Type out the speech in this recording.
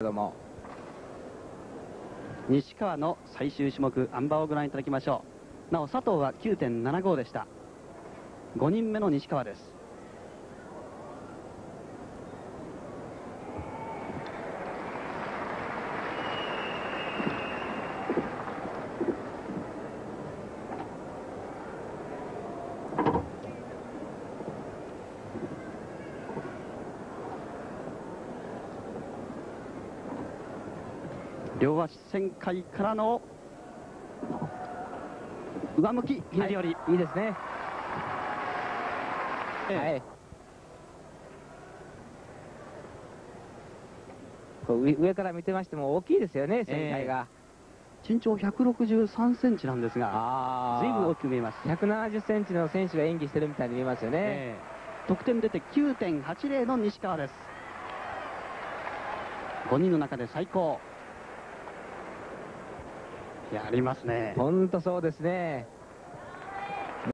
けども。西川の最終種目あん馬をご覧いただきましょう。なお佐藤は9.75でした。5人目の西川です。両足旋回からの上向きひねり。寄り、いいですね。ええ。はい。上上から見てましても大きいですよね旋回が、身長163センチなんですがあ随分大きく見えます、170センチの選手が演技してるみたいに見えますよね、ええ。得点出て9.80の西川です。5人の中で最高やりますね。本当そうですね。